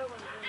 Hello,